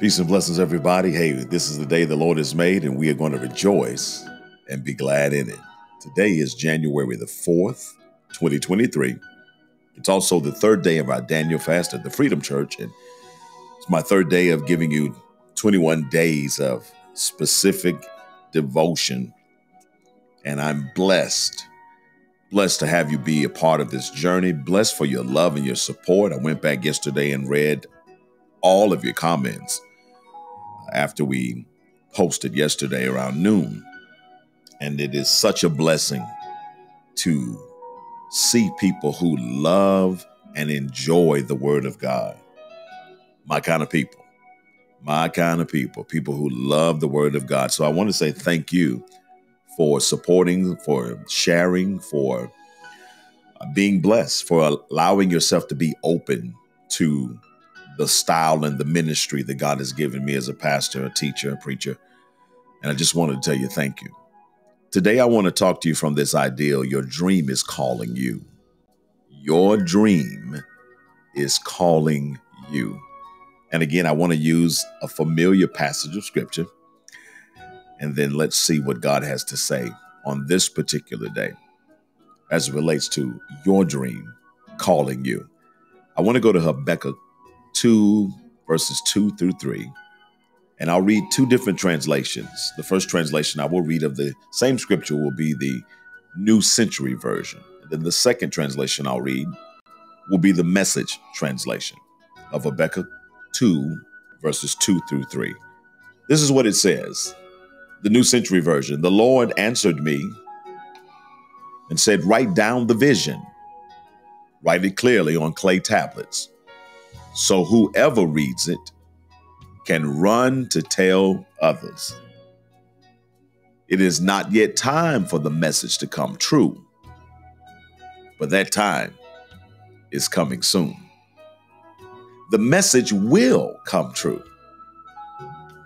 Peace and blessings, everybody. Hey, this is the day the Lord has made, and we are going to rejoice and be glad in it. Today is January the 4th, 2023. It's also the third day of our Daniel fast at the Freedom Church, and it's my third day of giving you 21 days of specific devotion. And I'm blessed, blessed to have you be a part of this journey, blessed for your love and your support. I went back yesterday and read all of your comments after we posted yesterday around noon. And it is such a blessing to see people who love and enjoy the Word of God. My kind of people. My kind of people. People who love the Word of God. So I want to say thank you for supporting, for sharing, for being blessed, for allowing yourself to be open to the style and the ministry that God has given me as a pastor, a teacher, a preacher. And I just wanted to tell you thank you. Today, I want to talk to you from this ideal your dream is calling you. Your dream is calling you. And again, I want to use a familiar passage of scripture. And then let's see what God has to say on this particular day as it relates to your dream calling you. I want to go to Habakkuk 2, verses 2 through 3. And I'll read two different translations. The first translation I will read of the same scripture will be the New Century Version. And then the second translation I'll read will be the message translation of Habakkuk 2, verses 2 through 3. This is what it says the New Century Version. The Lord answered me and said, Write down the vision, write it clearly on clay tablets so whoever reads it can run to tell others. It is not yet time for the message to come true, but that time is coming soon. The message will come true.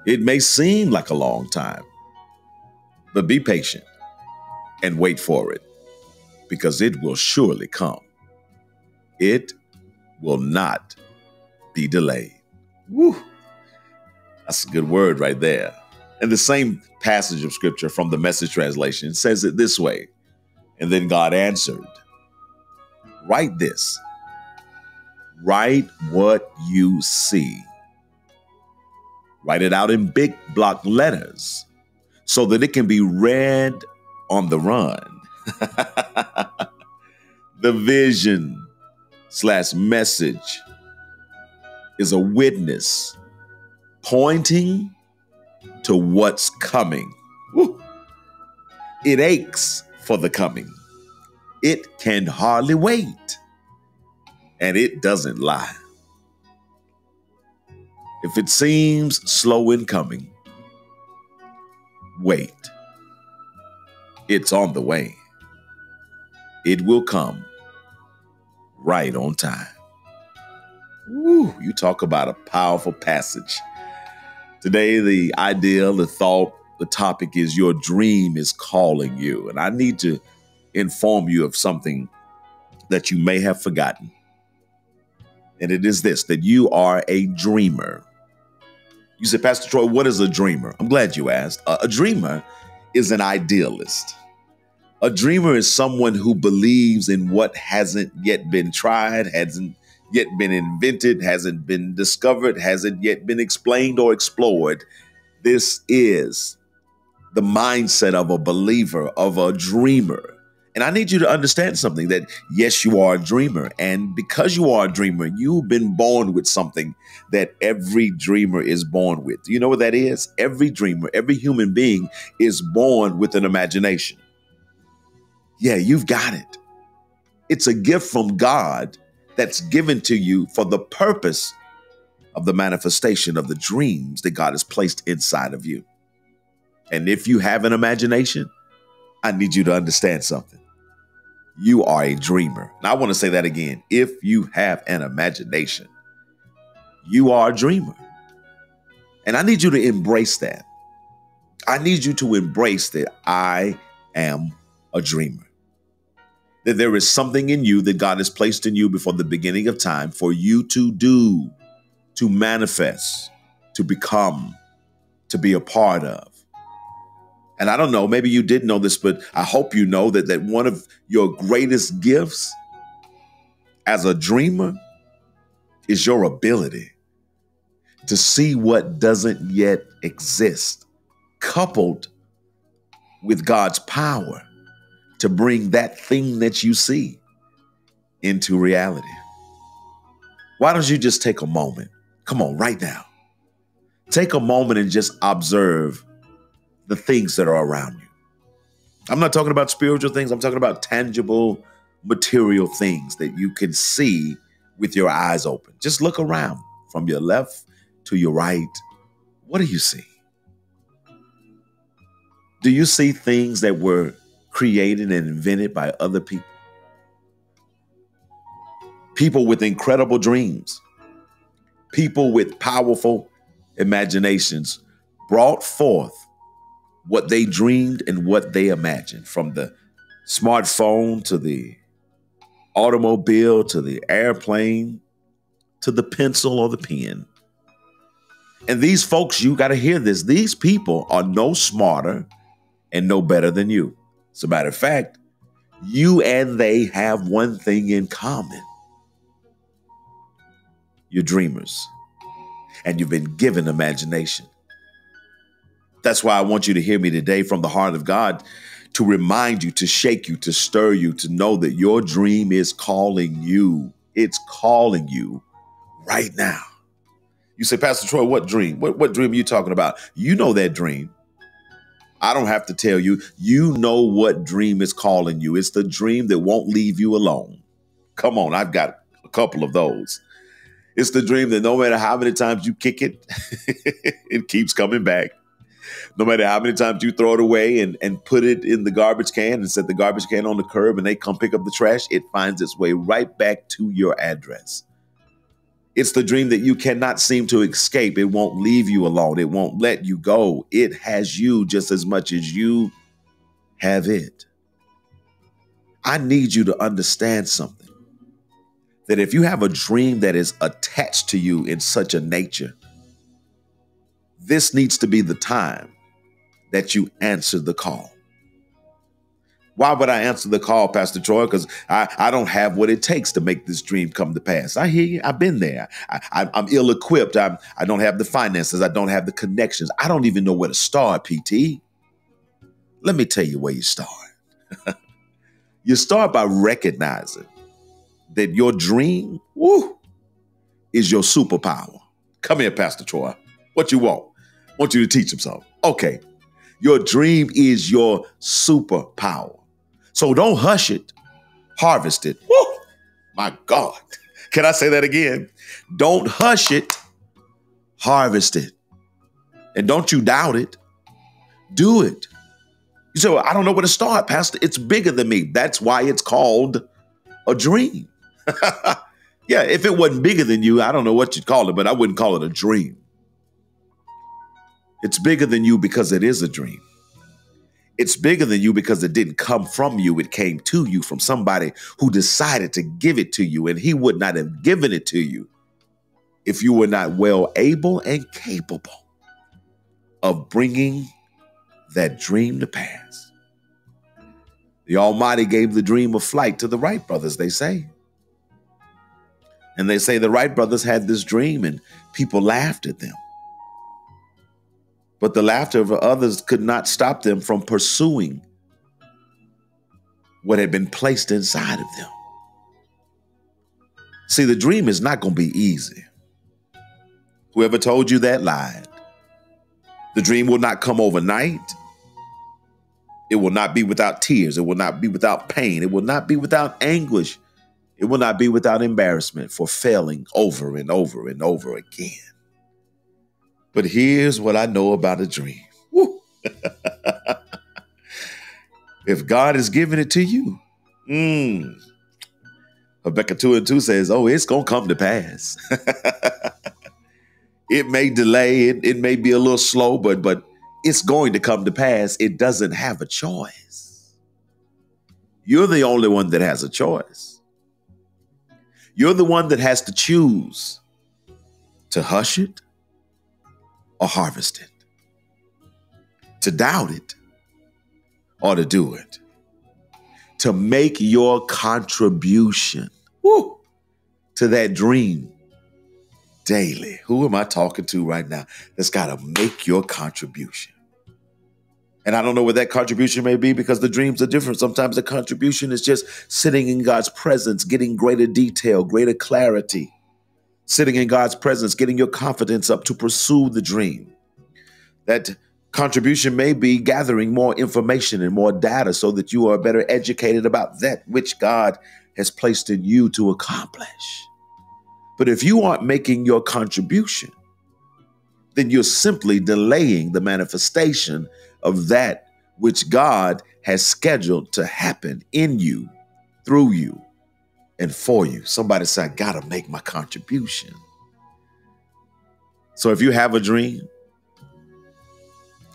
It may seem like a long time, but be patient and wait for it because it will surely come. It will not be delayed. Woo. That's a good word right there. And the same passage of scripture from the message translation says it this way. And then God answered, Write this. Write what you see. Write it out in big block letters so that it can be read on the run. the vision slash message is a witness pointing to what's coming. Woo. It aches for the coming. It can hardly wait. And it doesn't lie. If it seems slow in coming, wait. It's on the way. It will come right on time. Woo, you talk about a powerful passage. Today, the idea, the thought, the topic is your dream is calling you. And I need to inform you of something that you may have forgotten. And it is this that you are a dreamer. You say, Pastor Troy, what is a dreamer? I'm glad you asked. a, a dreamer is an idealist. A dreamer is someone who believes in what hasn't yet been tried, hasn't yet been invented, hasn't been discovered, hasn't yet been explained or explored. This is the mindset of a believer, of a dreamer. And I need you to understand something that yes, you are a dreamer. And because you are a dreamer, you've been born with something that every dreamer is born with. Do you know what that is? Every dreamer, every human being is born with an imagination. Yeah, you've got it. It's a gift from God that's given to you for the purpose of the manifestation of the dreams that God has placed inside of you. And if you have an imagination, I need you to understand something. You are a dreamer. Now, I want to say that again. If you have an imagination, you are a dreamer. And I need you to embrace that. I need you to embrace that I am a dreamer that there is something in you that God has placed in you before the beginning of time for you to do, to manifest, to become, to be a part of. And I don't know, maybe you did know this, but I hope you know that that one of your greatest gifts as a dreamer is your ability to see what doesn't yet exist, coupled with God's power to bring that thing that you see into reality. Why don't you just take a moment? Come on, right now. Take a moment and just observe the things that are around you. I'm not talking about spiritual things, I'm talking about tangible, material things that you can see with your eyes open. Just look around from your left to your right. What do you see? Do you see things that were created and invented by other people? People with incredible dreams, people with powerful imaginations brought forth what they dreamed and what they imagined from the smartphone to the automobile to the airplane to the pencil or the pen. And these folks, you got to hear this. These people are no smarter and no better than you. As a matter of fact, you and they have one thing in common you're dreamers, and you've been given imagination. That's why I want you to hear me today from the heart of God to remind you, to shake you, to stir you, to know that your dream is calling you. It's calling you right now. You say, Pastor Troy, what dream? What, what dream are you talking about? You know that dream. I don't have to tell you. You know what dream is calling you. It's the dream that won't leave you alone. Come on, I've got a couple of those. It's the dream that no matter how many times you kick it, it keeps coming back no matter how many times you throw it away and, and put it in the garbage can and set the garbage can on the curb and they come pick up the trash, it finds its way right back to your address. It's the dream that you cannot seem to escape. It won't leave you alone. It won't let you go. It has you just as much as you have it. I need you to understand something that if you have a dream that is attached to you in such a nature, this needs to be the time that you answer the call. Why would I answer the call, Pastor Troy? Because I, I don't have what it takes to make this dream come to pass. I hear you. I've been there. I, I, I'm ill equipped. I'm, I don't have the finances. I don't have the connections. I don't even know where to start, PT. Let me tell you where you start. you start by recognizing that your dream, woo, is your superpower. Come here, Pastor Troy. What you want? I want you to teach them something. Okay, your dream is your superpower. So don't hush it, harvest it. Woo! My God. Can I say that again? Don't hush it, harvest it. And don't you doubt it. Do it. You say, well, I don't know where to start, Pastor. It's bigger than me. That's why it's called a dream. yeah, if it wasn't bigger than you, I don't know what you'd call it, but I wouldn't call it a dream. It's bigger than you because it is a dream. It's bigger than you because it didn't come from you. It came to you from somebody who decided to give it to you, and he would not have given it to you if you were not well able and capable of bringing that dream to pass. The Almighty gave the dream of flight to the Wright brothers, they say. And they say the Wright brothers had this dream and people laughed at them. But the laughter of others could not stop them from pursuing what had been placed inside of them. See, the dream is not going to be easy. Whoever told you that lied. The dream will not come overnight. It will not be without tears. It will not be without pain. It will not be without anguish. It will not be without embarrassment for failing over and over and over again. But here's what I know about a dream. if God is giving it to you, mm, Habakkuk 2 and 2 says, Oh, it's going to come to pass. it may delay, it, it may be a little slow, but, but it's going to come to pass. It doesn't have a choice. You're the only one that has a choice. You're the one that has to choose to hush it or harvest it, to doubt it or to do it, to make your contribution woo, to that dream daily. Who am I talking to right now that's got to make your contribution? And I don't know what that contribution may be because the dreams are different. Sometimes the contribution is just sitting in God's presence, getting greater detail, greater clarity, sitting in God's presence, getting your confidence up to pursue the dream. That contribution may be gathering more information and more data so that you are better educated about that which God has placed in you to accomplish. But if you aren't making your contribution, then you're simply delaying the manifestation of that which God has scheduled to happen in you, through you, and for you. Somebody said, I gotta make my contribution. So if you have a dream,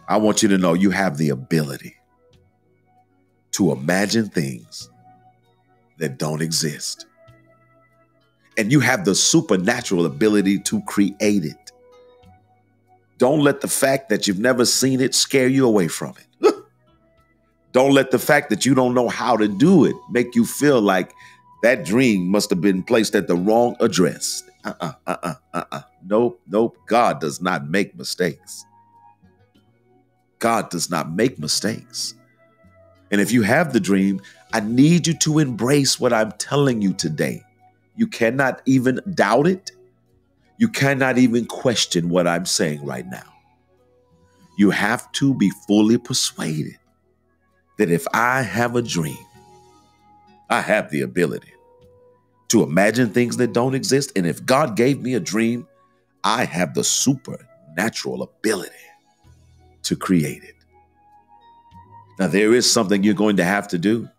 I want you to know you have the ability to imagine things that don't exist. And you have the supernatural ability to create it. Don't let the fact that you've never seen it scare you away from it. don't let the fact that you don't know how to do it make you feel like that dream must have been placed at the wrong address. Uh uh-uh, uh, uh-uh, uh, uh, Nope, nope. God does not make mistakes. God does not make mistakes. And if you have the dream, I need you to embrace what I'm telling you today. You cannot even doubt it. You cannot even question what I'm saying right now. You have to be fully persuaded that if I have a dream, I have the ability to imagine things that don't exist. And if God gave me a dream, I have the supernatural ability to create it. Now, there is something you're going to have to do.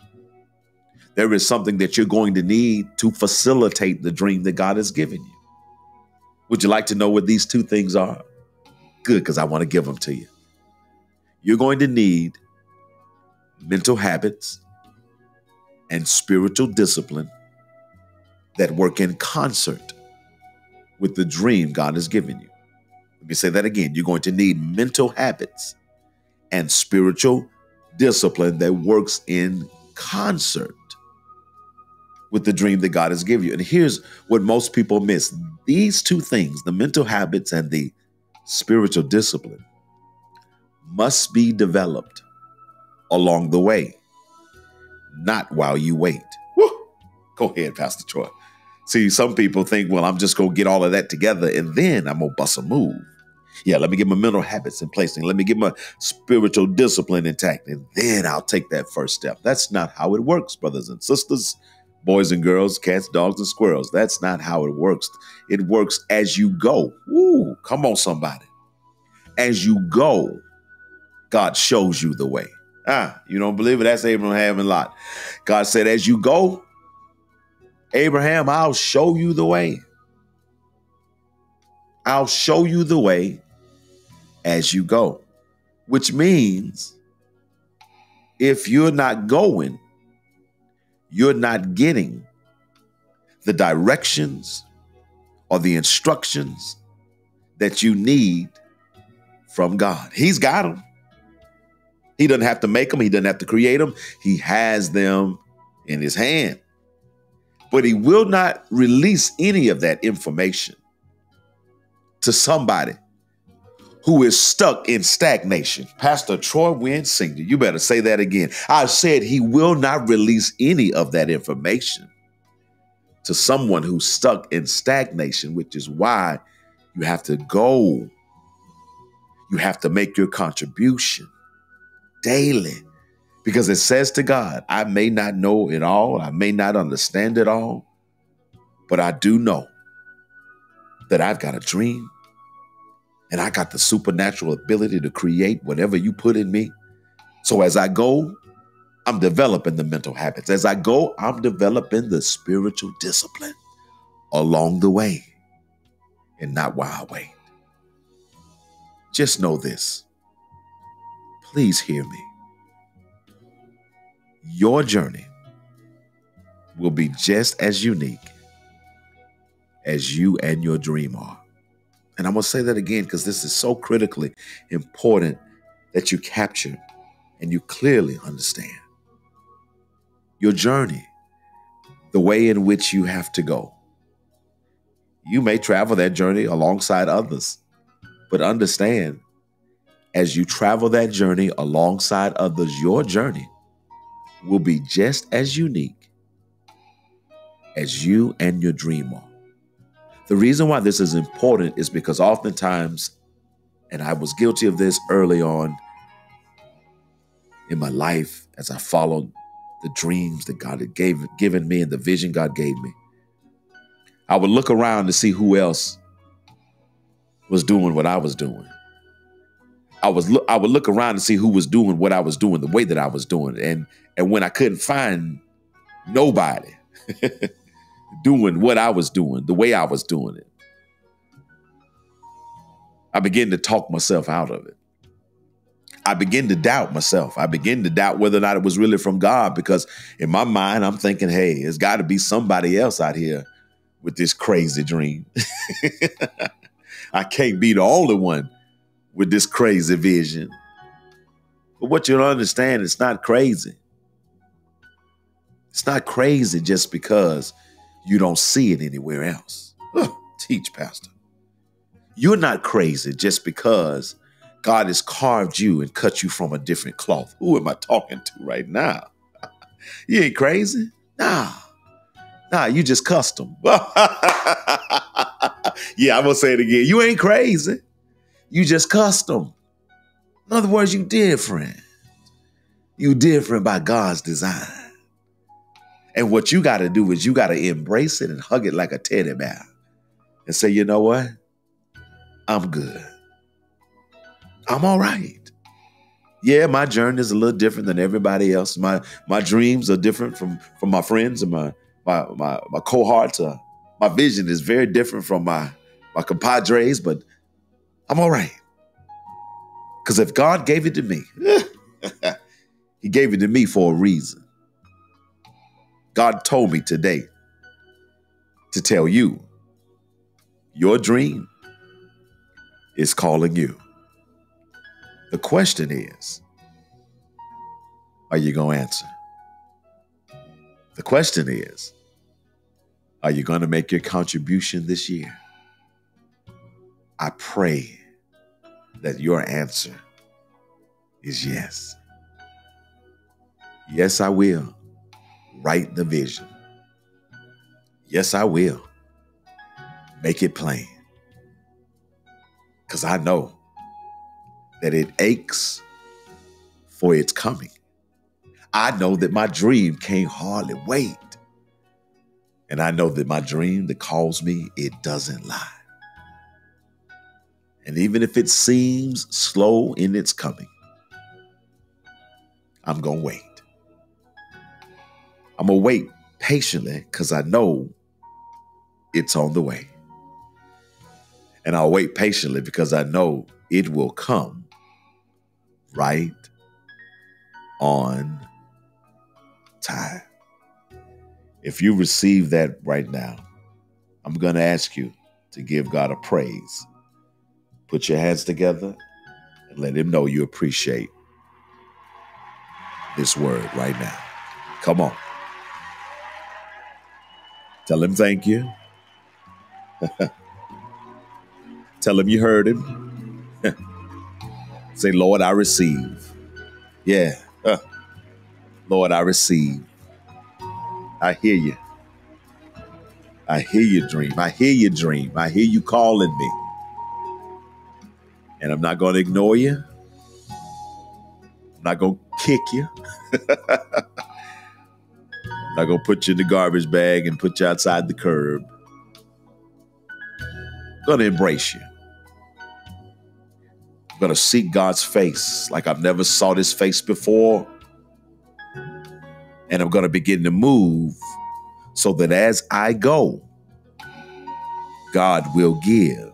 There is something that you're going to need to facilitate the dream that God has given you. Would you like to know what these two things are? Good, because I want to give them to you. You're going to need mental habits and spiritual discipline that work in concert with the dream God has given you. Let me say that again. You're going to need mental habits and spiritual discipline that works in concert with the dream that God has given you. And here's what most people miss these two things, the mental habits and the spiritual discipline, must be developed along the way not while you wait. Woo! Go ahead, Pastor Troy. See, some people think, well, I'm just going to get all of that together and then I'm going to bust a move. Yeah, let me get my mental habits in place and let me get my spiritual discipline intact and then I'll take that first step. That's not how it works, brothers and sisters, boys and girls, cats, dogs, and squirrels. That's not how it works. It works as you go. Ooh, come on, somebody. As you go, God shows you the way. Ah, you don't believe it? That's Abraham and Lot. God said, As you go, Abraham, I'll show you the way. I'll show you the way as you go, which means if you're not going, you're not getting the directions or the instructions that you need from God. He's got them. He doesn't have to make them, he doesn't have to create them. He has them in his hand. But he will not release any of that information to somebody who is stuck in stagnation. Pastor Troy Wynn Sr., you better say that again. I said he will not release any of that information to someone who's stuck in stagnation, which is why you have to go. You have to make your contribution daily because it says to God, I may not know it all, I may not understand it all, but I do know that I've got a dream and I got the supernatural ability to create whatever you put in me. So as I go, I'm developing the mental habits. As I go, I'm developing the spiritual discipline along the way and not while I wait. Just know this Please hear me. Your journey will be just as unique as you and your dream are. And I'm going to say that again because this is so critically important that you capture and you clearly understand your journey, the way in which you have to go. You may travel that journey alongside others, but understand as you travel that journey alongside others, your journey will be just as unique as you and your dream are. The reason why this is important is because oftentimes, and I was guilty of this early on in my life as I followed the dreams that God had gave, given me and the vision God gave me. I would look around to see who else was doing what I was doing. I was look I would look around to see who was doing what I was doing the way that I was doing it. And and when I couldn't find nobody doing what I was doing the way I was doing it, I began to talk myself out of it. I begin to doubt myself. I begin to doubt whether or not it was really from God because in my mind, I'm thinking, hey, it's got to be somebody else out here with this crazy dream. I can't be the only one with this crazy vision. But what you don't understand, it's not crazy. It's not crazy just because you don't see it anywhere else. Ugh, teach, Pastor. You're not crazy just because God has carved you and cut you from a different cloth. Who am I talking to right now? you ain't crazy? Nah. Nah, you just custom. yeah, I'm gonna say it again. You ain't crazy. You just custom. In other words, you different. You different by God's design. And what you got to do is you got to embrace it and hug it like a teddy bear and say, you know what? I'm good. I'm all right. Yeah, my journey is a little different than everybody else. My my dreams are different from from my friends and my my my, my cohorts. Uh, my vision is very different from my my compadres, but I'm all right. Because if God gave it to me, He gave it to me for a reason. God told me today to tell you your dream is calling you. The question is, are you going to answer? The question is, are you going to make your contribution this year? I pray that your answer is yes. Yes, I will write the vision. Yes, I will make it plain. Because I know that it aches for its coming. I know that my dream can't hardly wait. And I know that my dream that calls me, it doesn't lie. And even if it seems slow in its coming, I'm going to wait. I'm going to wait patiently because I know it's on the way. And I'll wait patiently because I know it will come right on time. If you receive that right now, I'm going to ask you to give God a praise. Put your hands together and let Him know you appreciate this word right now. Come on. Tell Him thank you. Tell Him you heard Him. Say, Lord, I receive. Yeah. Uh, Lord, I receive. I hear you. I hear your dream. I hear your dream. I hear you calling me. And I'm not going to ignore you. I'm not going to kick you. I'm not going to put you in the garbage bag and put you outside the curb. I'm going to embrace you. I'm going to seek God's face like I've never saw this face before and I'm going to begin to move so that as I go, God will give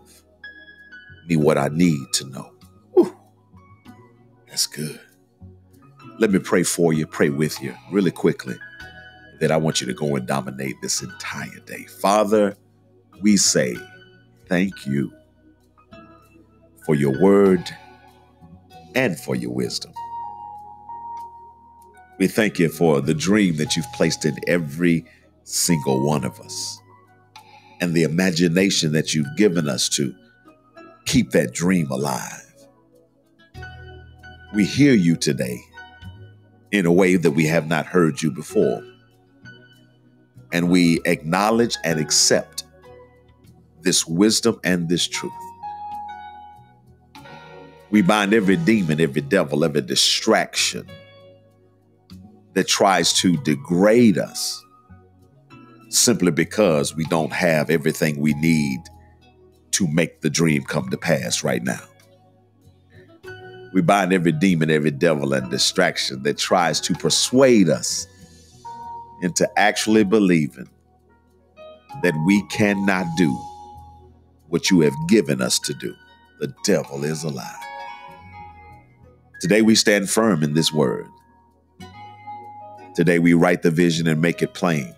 me what I need to know. Whew. That's good. Let me pray for you, pray with you really quickly. That I want you to go and dominate this entire day. Father, we say thank you for your word and for your wisdom. We thank you for the dream that you've placed in every single one of us and the imagination that you've given us to keep that dream alive. We hear you today in a way that we have not heard you before. And we acknowledge and accept this wisdom and this truth. We bind every demon, every devil, every distraction that tries to degrade us simply because we don't have everything we need to make the dream come to pass right now. We bind every demon, every devil, and distraction that tries to persuade us into actually believing that we cannot do what you have given us to do. The devil is alive. Today we stand firm in this word. Today we write the vision and make it plain.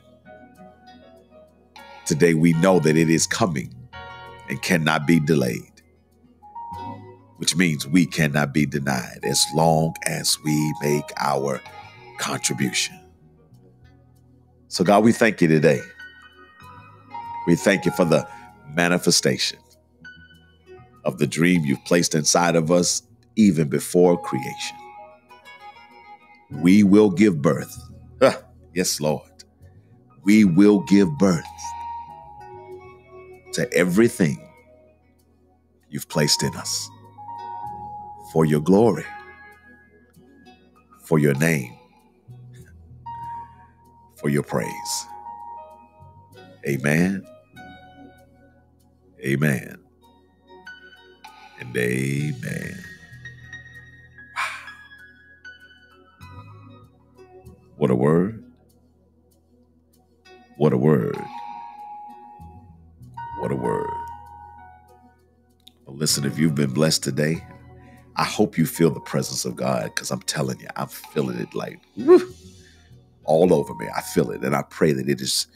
Today we know that it is coming and cannot be delayed, which means we cannot be denied as long as we make our contribution. So, God, we thank you today. We thank you for the manifestation of the dream you've placed inside of us even before creation. We will give birth Yes, Lord. We will give birth to everything you've placed in us for your glory, for your name, for your praise. Amen. Amen. And amen. Wow. What a word. What a word. Listen, if you've been blessed today, I hope you feel the presence of God because I'm telling you, I'm feeling it like whew, all over me. I feel it. And I pray that it is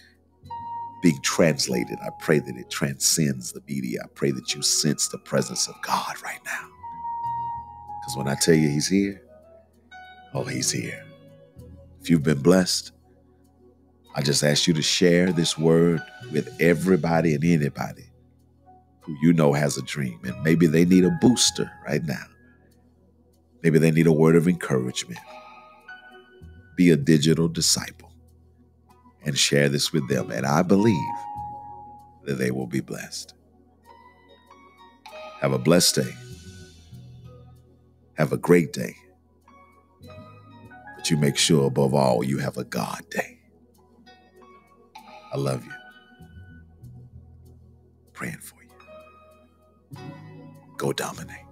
being translated. I pray that it transcends the media. I pray that you sense the presence of God right now. Because when I tell you He's here, oh, He's here. If you've been blessed, I just ask you to share this word with everybody and anybody who you know has a dream. And maybe they need a booster right now. Maybe they need a word of encouragement. Be a digital disciple and share this with them. And I believe that they will be blessed. Have a blessed day. Have a great day. But you make sure, above all, you have a God day. I love you. Praying for you. Go dominate.